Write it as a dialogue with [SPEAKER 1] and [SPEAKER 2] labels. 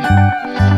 [SPEAKER 1] Música